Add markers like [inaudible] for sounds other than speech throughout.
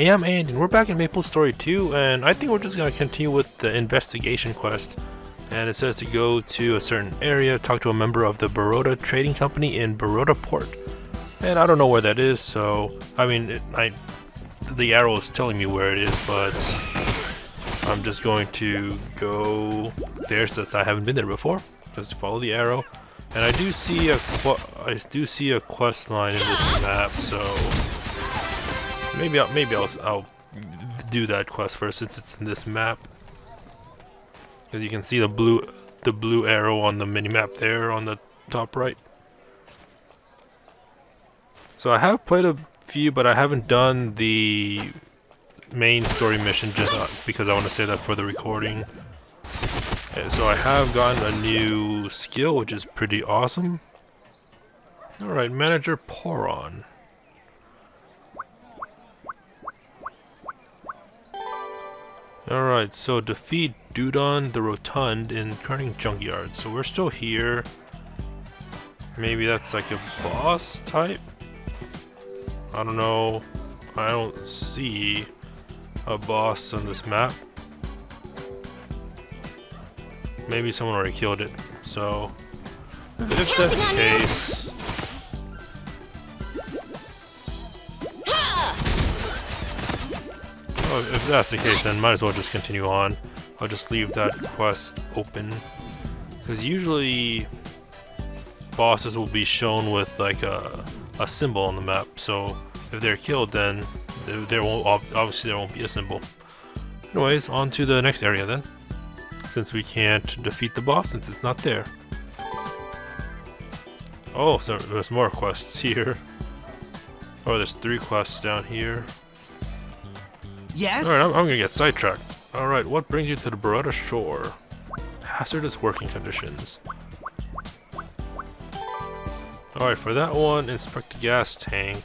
Hey, I'm Andy, and we're back in Maple Story 2, and I think we're just gonna continue with the investigation quest. And it says to go to a certain area, talk to a member of the Baroda Trading Company in Baroda Port. And I don't know where that is, so I mean, it, I the arrow is telling me where it is, but I'm just going to go there since I haven't been there before. Just follow the arrow, and I do see a I do see a quest line in this map, so maybe I'll, maybe I'll I'll do that quest first since it's in this map. Because you can see the blue the blue arrow on the mini map there on the top right. So I have played a few, but I haven't done the main story mission just uh, because I want to save that for the recording. And so I have gotten a new skill, which is pretty awesome. Alright, Manager Poron. Alright, so defeat Dudon the Rotund in Kerning Junkyard. So we're still here. Maybe that's like a boss type? I don't know. I don't see a boss on this map. Maybe someone already killed it. So, if that's the case... If that's the case, then might as well just continue on. I'll just leave that quest open. Because usually bosses will be shown with like a, a symbol on the map. So if they're killed, then there, there won't obviously there won't be a symbol. Anyways, on to the next area then. Since we can't defeat the boss since it's not there. Oh, so there's more quests [laughs] here. Oh, there's three quests down here. Yes? Alright, I'm, I'm, gonna get sidetracked. Alright, what brings you to the Baroda shore? Hazardous working conditions. Alright, for that one, inspect the gas tank.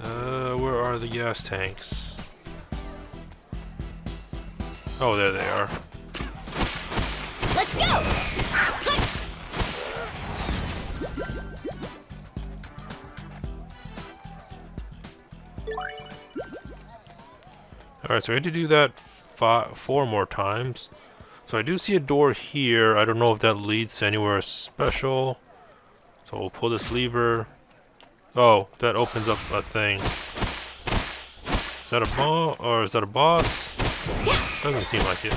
Uh, where are the gas tanks? Oh, there they are. Let's go! Alright, so I had to do that five, four more times. So I do see a door here. I don't know if that leads anywhere special. So we'll pull this lever. Oh, that opens up a thing. Is that a boss? Or is that a boss? Doesn't seem like it.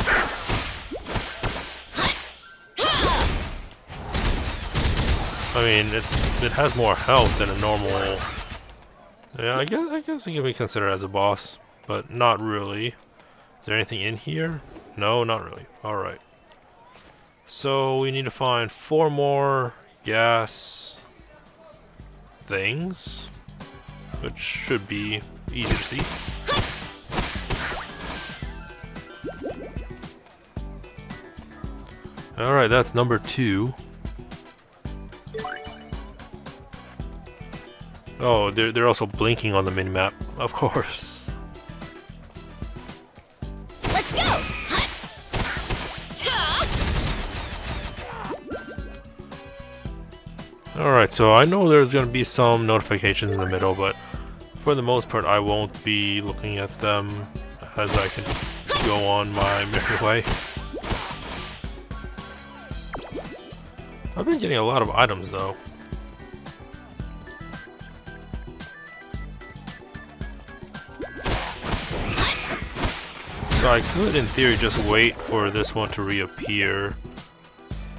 I mean, it's it has more health than a normal. Yeah, I guess I guess it can be considered as a boss, but not really. Is there anything in here? No, not really. All right. So we need to find four more gas things, which should be easy to see. Alright, that's number two. Oh, they're, they're also blinking on the minimap, of course. Alright, so I know there's going to be some notifications in the middle, but for the most part I won't be looking at them as I can go on my [laughs] merry way. I've been getting a lot of items though. So I could, in theory, just wait for this one to reappear.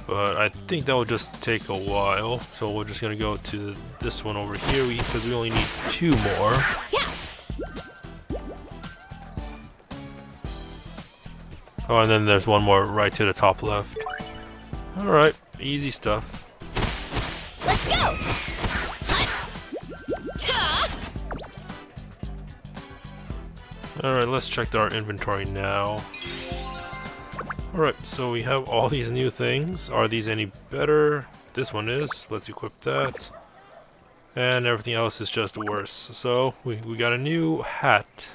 But I think that will just take a while. So we're just going to go to this one over here because we only need two more. Oh, and then there's one more right to the top left. Alright, easy stuff. Let's go! Alright, let's check our inventory now. Alright, so we have all these new things. Are these any better? This one is. Let's equip that. And everything else is just worse. So, we, we got a new hat.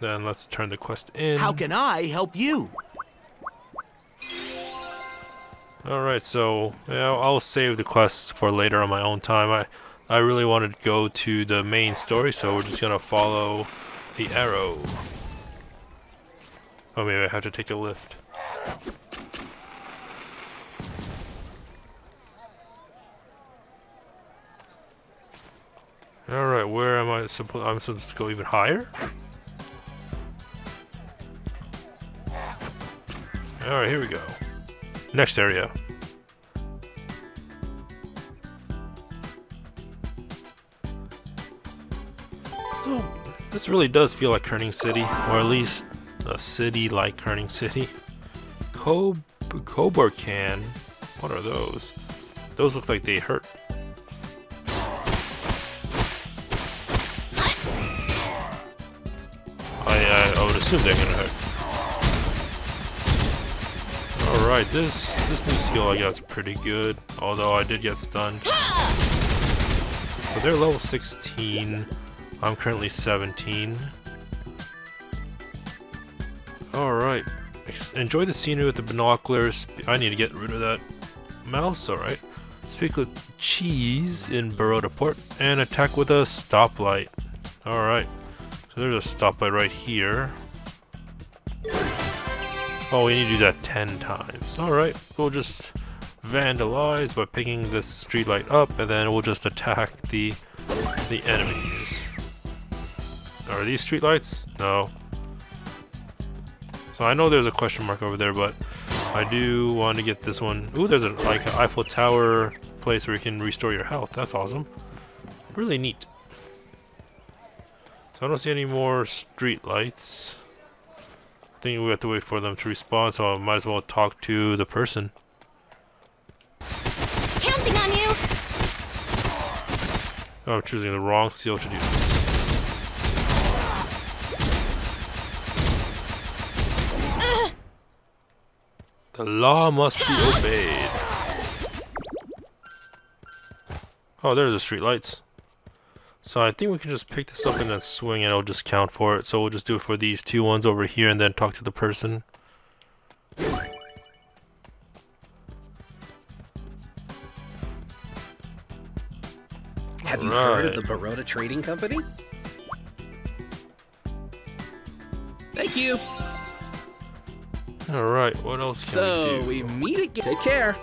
Then let's turn the quest in. How can I help you? Alright, so yeah, I'll save the quest for later on my own time. I, I really wanted to go to the main story, so we're just gonna follow the arrow. Oh, maybe I have to take a lift. Alright, where am I supposed I'm supposed to go even higher? Alright, here we go. Next area. This really does feel like Kerning City, or at least a city like Kerning City. Cob Coborcan. What are those? Those look like they hurt. I, I would assume they're gonna hurt. Alright, this this new skill I got is pretty good, although I did get stunned. So they're level 16. I'm currently 17. Alright. Enjoy the scenery with the binoculars. I need to get rid of that mouse, alright. Speak with Cheese in Baroda Port and attack with a stoplight. Alright. So there's a stoplight right here. Oh, we need to do that 10 times. Alright, we'll just vandalize by picking this streetlight up and then we'll just attack the the enemies. Are these streetlights? No. So I know there's a question mark over there, but I do want to get this one. Ooh, there's a like an Eiffel Tower place where you can restore your health. That's awesome. Really neat. So I don't see any more street lights. I think we have to wait for them to respond, so I might as well talk to the person. Counting on you. Oh, I'm choosing the wrong seal to do The law must be obeyed. Oh, there's the street lights. So I think we can just pick this up and then swing and it'll just count for it. So we'll just do it for these two ones over here and then talk to the person. Have you heard of the Baroda Trading Company? Thank you. [laughs] Alright, what else can So we we meet again. Take care.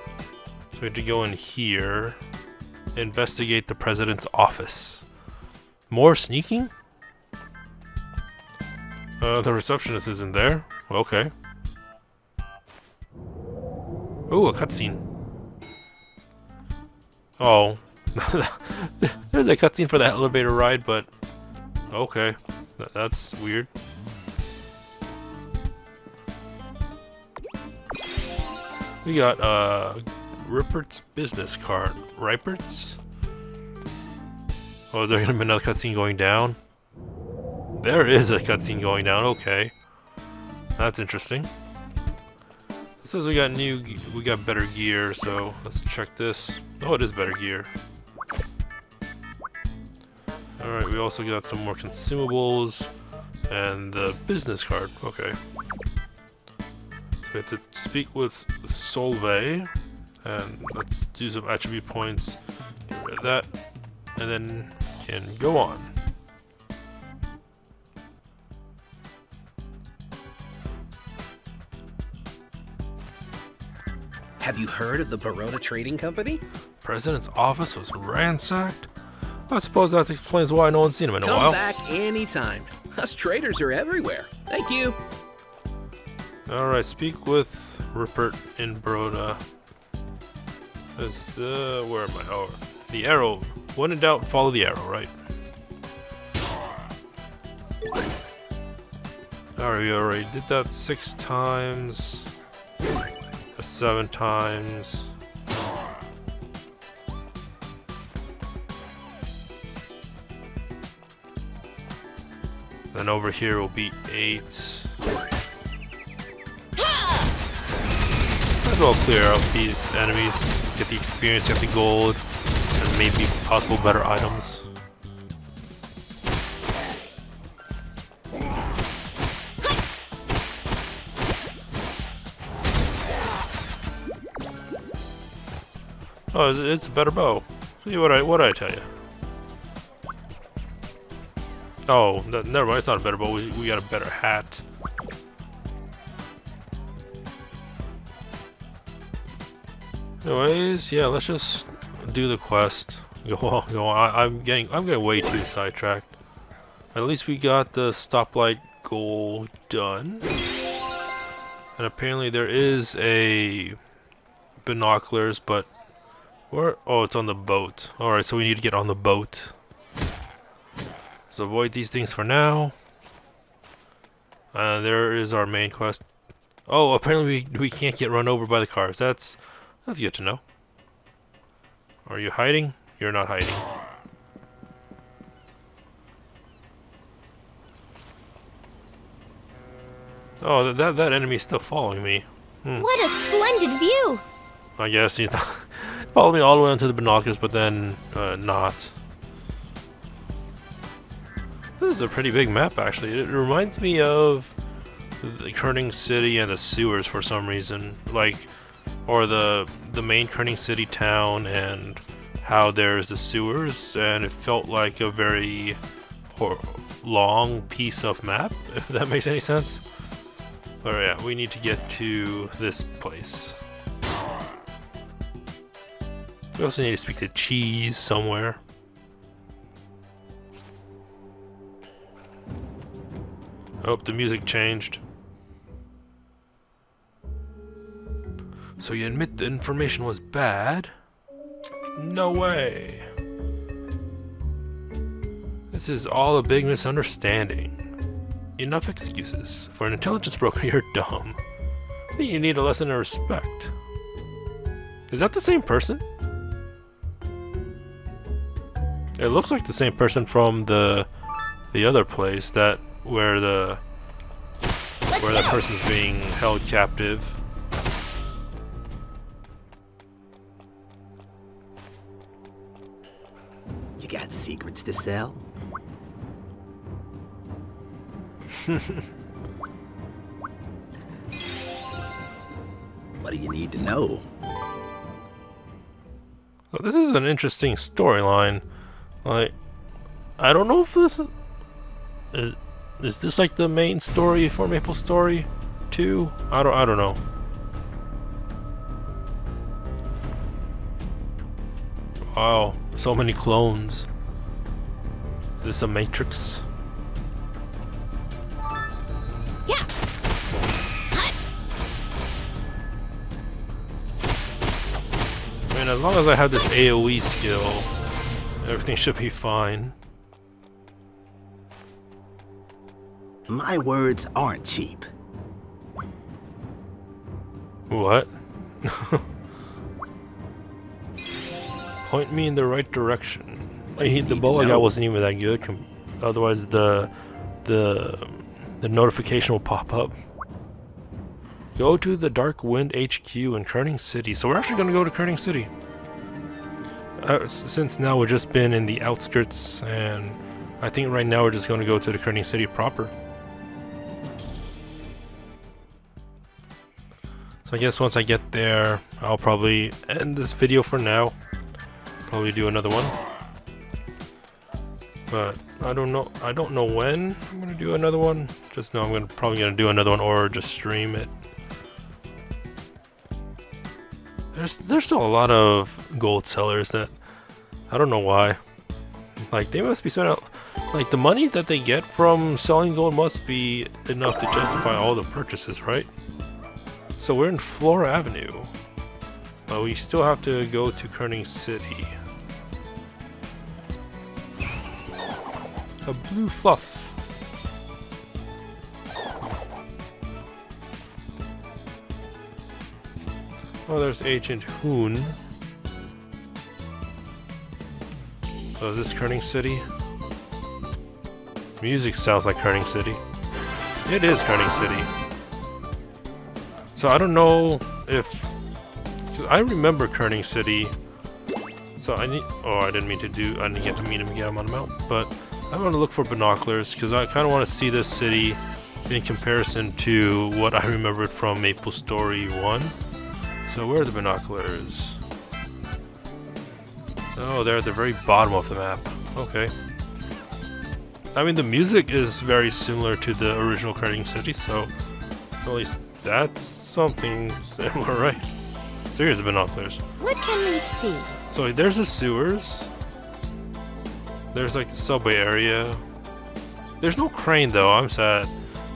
So we have to go in here, investigate the president's office. More sneaking? Uh, the receptionist isn't there. Okay. Ooh, a cutscene. Oh. [laughs] There's a cutscene for the elevator ride, but... Okay. Th- that's weird. We got, uh, Ripert's business card. Ripert's? Oh, there's gonna be another cutscene going down? There is a cutscene going down, okay. That's interesting. It says we got new, we got better gear, so let's check this. Oh, it is better gear. Alright, we also got some more consumables and the business card, okay. We have to speak with Solvay, and let's do some attribute points, get rid of that, and then can go on. Have you heard of the Baroda Trading Company? President's office was ransacked? I suppose that explains why no one's seen him in a while. Come back anytime. Us traders are everywhere. Thank you. Alright, speak with Rupert in Broda. Is the where am I? Oh, the arrow. When in doubt, follow the arrow, right? Alright, we already did that six times. uh, Seven times. Then over here will be eight. Well clear out these enemies, get the experience, get the gold, and maybe possible better items. Oh, it's- a better bow. See what I what I tell you? Oh, never mind. It's not a better bow. We, we got a better hat. Anyways, yeah, let's just do the quest. [laughs] Go on, go on. I, I'm getting I'm getting way too sidetracked. At least we got the stoplight goal done. And apparently there is a binoculars, but where? Oh, it's on the boat. All right, so we need to get on the boat. So avoid these things for now. Uh, there is our main quest. Oh, apparently we we can't get run over by the cars. That's that's good to know. Are you hiding? You're not hiding. Oh, that that, that enemy's still following me. What a splendid view! I guess he's not [laughs] following me all the way onto the binoculars, but then uh, not. This is a pretty big map, actually. It reminds me of the Kerning City and the sewers for some reason, like, or the the main Kerning City town and how there's the sewers, and it felt like a very long piece of map, [laughs] if that makes any sense. But yeah, we need to get to this place. We also need to speak to Cheese somewhere. Oh, the music changed. So you admit the information was bad? No way. This is all a big misunderstanding. Enough excuses. For an intelligence broker, [laughs] you're dumb. I think you need a lesson in respect. Is that the same person? It looks like the same person from the the other place that where the where that go! person's being held captive. You got secrets to sell? [laughs] what do you need to know? So this is an interesting storyline. Like, I don't know if this is, is is this like the main story for Maple Story 2? I don't I don't know. Wow, so many clones. Is this a Matrix? Yeah! Hut! I mean, as long as I have this AoE skill, everything should be fine. My words aren't cheap. What? [laughs] Point me in the right direction. I hit the bow I got wasn't even that good. Com- otherwise, the the the notification will pop up. Go to the Dark Wind HQ in Kerning City. So we're actually gonna go to Kerning City. Uh, since now we've just been in the outskirts, and I think right now we're just gonna go to the Kerning City proper. So I guess once I get there, I'll probably end this video for now. Probably do another one. But I don't know I don't know when I'm gonna do another one. Just know I'm gonna probably gonna do another one or just stream it. There's there's still a lot of gold sellers that I don't know why. Like they must be spending like the money that they get from selling gold must be enough to justify all the purchases, right? So we're in Flora Avenue. But we still have to go to Kerning City. A blue fluff. Oh, there's Agent Hoon. So is this Kerning City? Music sounds like Kerning City. It is Kerning City. So I don't know if I remember Kerning City. So I need. Oh, I didn't mean to do. I didn't get to meet him get him on the mount. But I want to look for binoculars because I kind of want to see this city in comparison to what I remembered from Maple Story One. So where are the binoculars? Oh, they're at the very bottom of the map. Okay. I mean, the music is very similar to the original Kerning City, so at least that's something [laughs] similar, right? The binoculars. What can we see? So there's the sewers. There's like the subway area. There's no crane though, I'm sad.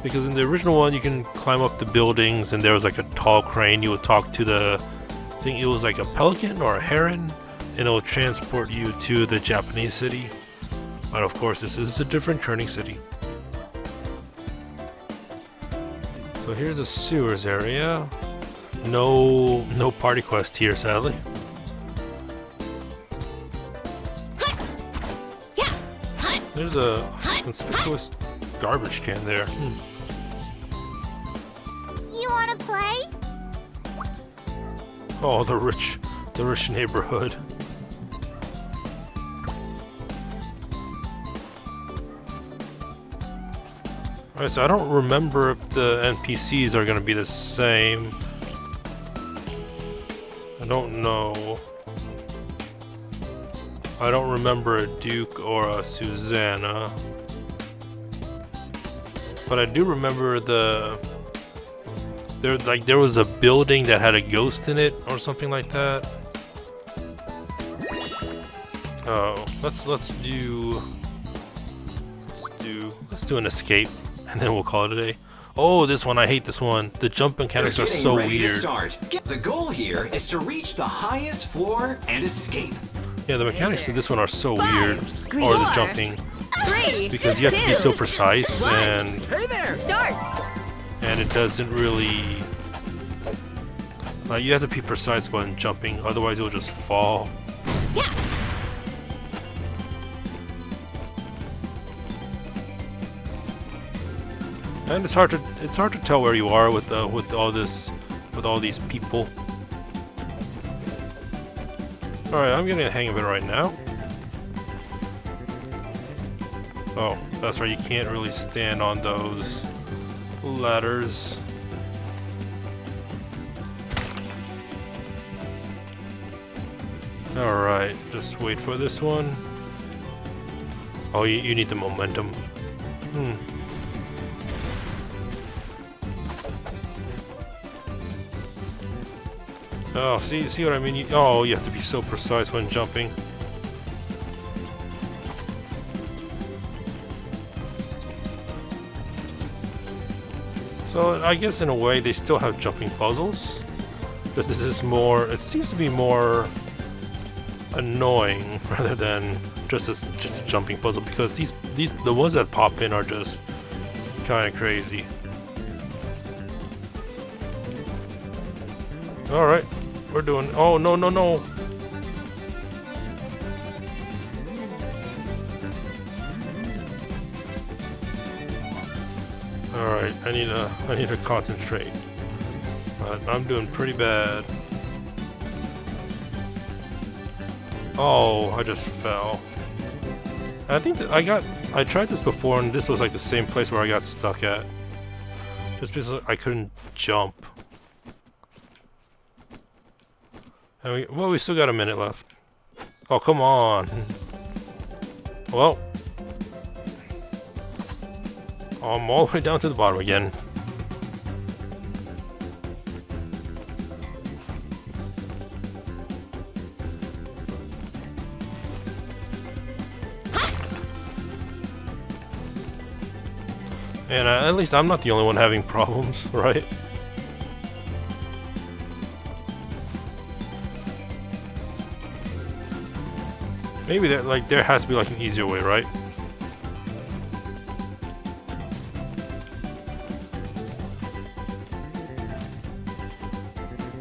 Because in the original one you can climb up the buildings and there was like a tall crane. You would talk to the I think it was like a pelican or a heron and it will transport you to the Japanese city. But of course this is a different Kerning city. So here's the sewers area. No no party quest here sadly. There's a conspicuous garbage can there. Hmm. You wanna play? Oh, the rich, the rich neighborhood. Alright, so I don't remember if the NPCs are gonna be the same. I don't know. I don't remember a Duke or a Susanna. But I do remember the there like there was a building that had a ghost in it or something like that. Oh, let's let's do let's do let's do an escape and then we'll call it a day. Oh, this one I hate this one. The jump mechanics We're so weird. start. The goal here is to reach the highest floor and escape. Yeah, the mechanics to this one are so weird. Green. Or the jumping Three. because you have to be so precise one. and Hey there! Start. and it doesn't really like you have to be precise when jumping otherwise you'll just fall Yeah. And it's hard to it's hard to tell where you are with uh, with all this with all these people all right i'm getting the hang of it right now oh that's right you can't really stand on those ladders Alright, just wait for this one. Oh, you, you need the momentum. Hmm. Oh, see, see what I mean? You, oh, you have to be so precise when jumping. So I guess in a way they still have jumping puzzles. Because this is more, it seems to be more annoying [laughs] rather than just a, just a jumping puzzle because these these the ones that pop in are just kind of crazy. All right, we're doing. Oh no no no! All right, I need to I need to concentrate. But I'm doing pretty bad. Oh, I just fell. I think I got. I tried this before, and this was like the same place where I got stuck at. Just because I couldn't jump. And we, well, we still got a minute left. Oh, come on. Well. I'm all the way down to the bottom again. And uh, at least I'm not the only one having problems, [laughs] right? Maybe there, like, there has to be like an easier way, right?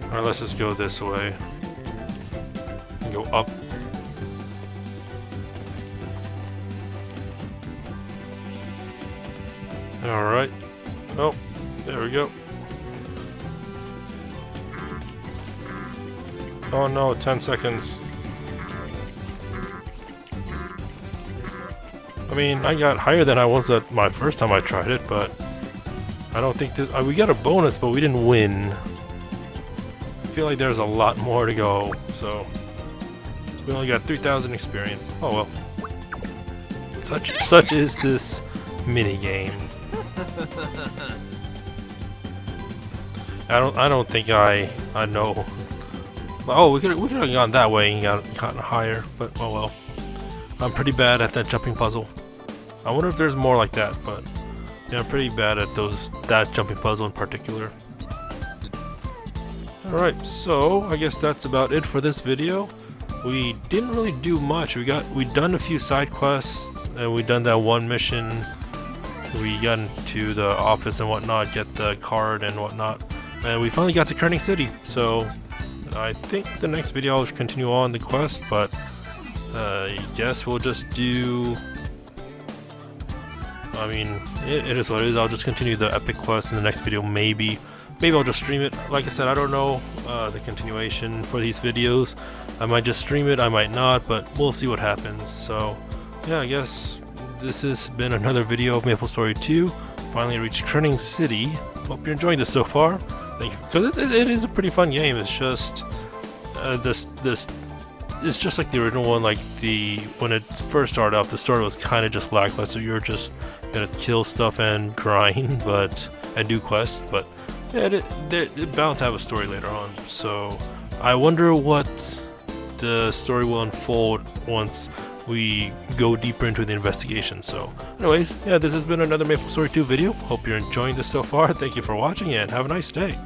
Alright, let's just go this way. And go up. Alright. Oh, there we go. Oh no, 10 seconds. Mean, I got higher than I was at my first time I tried it, but I don't think that uh, we got a bonus, but we didn't win. I feel like there's a lot more to go, so We only got 3,000 experience. Oh well. Such [laughs] such is this mini game. I don't I don't think I I know. Oh, we could we could have gone that way and got gotten higher, but oh well. I'm pretty bad at that jumping puzzle. I wonder if there's more like that, but yeah, I'm pretty bad at those that jumping puzzle in particular. Alright, so I guess that's about it for this video. We didn't really do much. We got we done a few side quests and we done that one mission. We got into the office and whatnot, get the card and whatnot. And we finally got to Kerning City. So I think the next video I'll continue on the quest, but uh, I guess we'll just do I mean, it, it is what it is. I'll just continue the epic quest in the next video, maybe. Maybe I'll just stream it. Like I said, I don't know uh, the continuation for these videos. I might just stream it, I might not, but we'll see what happens. So, yeah, I guess this has been another video of Maple Story 2. Finally reached Kerning City. Hope you're enjoying this so far. Thank you, because it, it, it is a pretty fun game. It's just uh, this this it's just like the original one. Like the when it first started off, the story was kind of just lackluster. You're just gonna kill stuff and [laughs] grind, but and do quests. But yeah, it, it bound to have a story later on. So I wonder what the story will unfold once we go deeper into the investigation. So anyways, yeah, this has been another Maple Story 2 video. Hope you're enjoying this so far. Thank you for watching and have a nice day.